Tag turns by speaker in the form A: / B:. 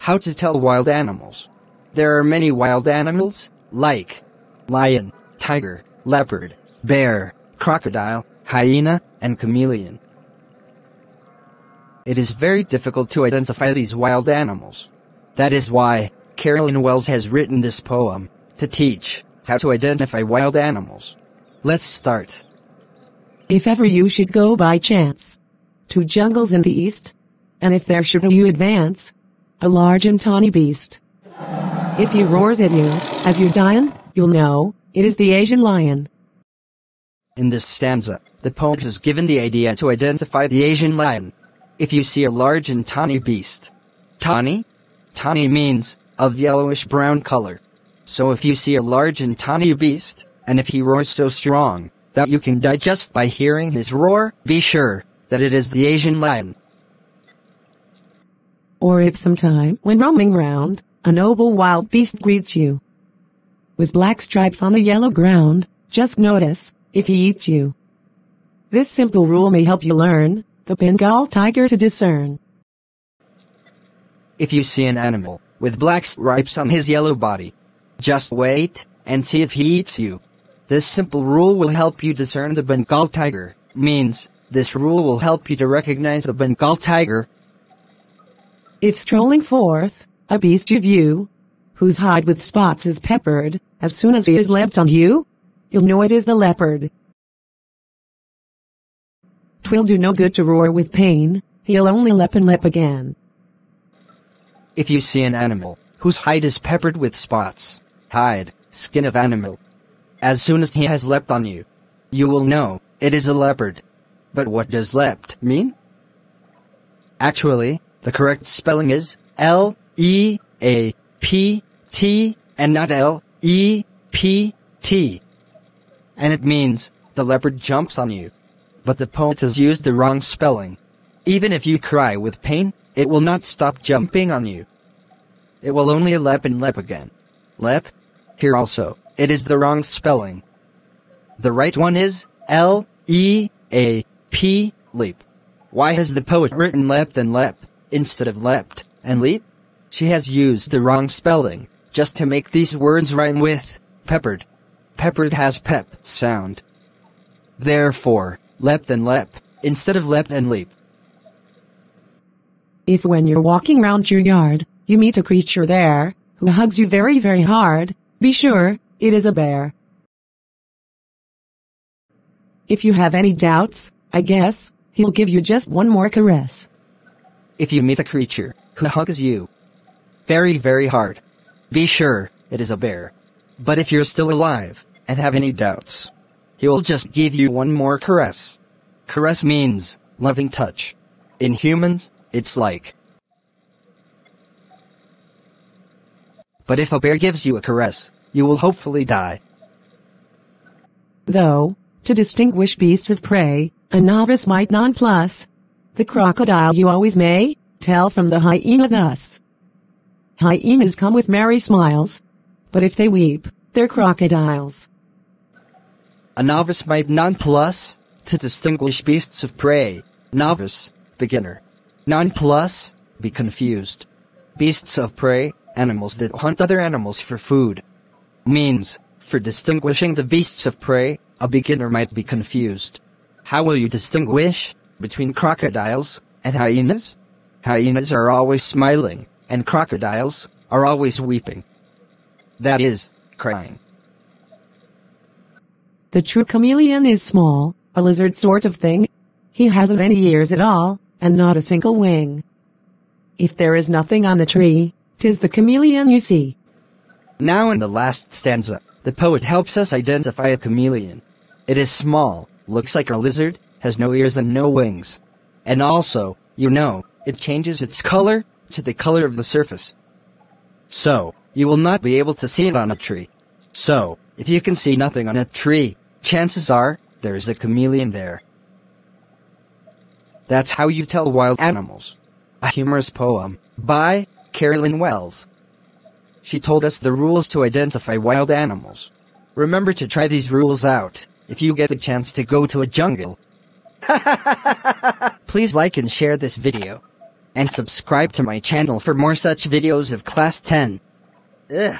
A: How to tell wild animals. There are many wild animals, like lion, tiger, leopard, bear, crocodile, hyena, and chameleon. It is very difficult to identify these wild animals. That is why Carolyn Wells has written this poem to teach how to identify wild animals. Let's start.
B: If ever you should go by chance to jungles in the east, and if there should you advance a large and tawny beast, if he roars at you as you dine, you'll know it is the Asian lion.
A: In this stanza, the poet has given the idea to identify the Asian lion. If you see a large and tawny beast, tawny? Tawny means of yellowish brown color. So if you see a large and tawny beast, and if he roars so strong that you can digest by hearing his roar, be sure that it is the Asian lion.
B: Or if sometime when roaming round, a noble wild beast greets you. With black stripes on a yellow ground, just notice if he eats you. This simple rule may help you learn the Bengal tiger to discern.
A: If you see an animal with black stripes on his yellow body, just wait and see if he eats you. This simple rule will help you discern the Bengal tiger, means this rule will help you to recognize the Bengal tiger.
B: If strolling forth, a beast you view, whose hide with spots is peppered, as soon as he is leapt on you, you'll know it is the leopard. Twill do no good to roar with pain, he'll only lep and lep again.
A: If you see an animal whose hide is peppered with spots, hide, skin of animal, as soon as he has leapt on you, you will know it is a leopard. But what does leapt mean? Actually, the correct spelling is L E A P T and not L E P T. And it means the leopard jumps on you. But the poet has used the wrong spelling. Even if you cry with pain, it will not stop jumping on you. It will only lep and lep again. Lep? Here also, it is the wrong spelling. The right one is L E A P leap. Why has the poet written leapt and lep instead of leapt and leap? She has used the wrong spelling just to make these words rhyme with peppered. Peppered has pep sound. Therefore, leapt and lep instead of leapt and leap.
B: If when you're walking round your yard, you meet a creature there who hugs you very very hard, be sure it is a bear. If you have any doubts, I guess, he'll give you just one more caress.
A: If you meet a creature who hugs you very, very hard, be sure it is a bear. But if you're still alive and have any doubts, he will just give you one more caress. Caress means loving touch. In humans, it's like. But if a bear gives you a caress, you will hopefully die.
B: Though, to distinguish beasts of prey, a novice might nonplus. The crocodile you always may tell from the hyena thus. Hyenas come with merry smiles, but if they weep, they're crocodiles.
A: A novice might nonplus to distinguish beasts of prey. Novice, beginner. Nonplus, be confused. Beasts of prey, animals that hunt other animals for food. Means, for distinguishing the beasts of prey, a beginner might be confused. How will you distinguish between crocodiles and hyenas? Hyenas are always smiling, and crocodiles are always weeping. That is, crying.
B: The true chameleon is small, a lizard sort of thing. He hasn't any ears at all, and not a single wing. If there is nothing on the tree, tis the chameleon you see.
A: Now in the last stanza, the poet helps us identify a chameleon. It is small, looks like a lizard, has no ears and no wings. And also, you know, it changes its color to the color of the surface. So, you will not be able to see it on a tree. So, if you can see nothing on a tree, chances are, there is a chameleon there. That's how you tell wild animals. A humorous poem by Carolyn Wells. She told us the rules to identify wild animals. Remember to try these rules out if you get a chance to go to a jungle. Please like and share this video. and subscribe to my channel for more such videos of class 10. Ugh.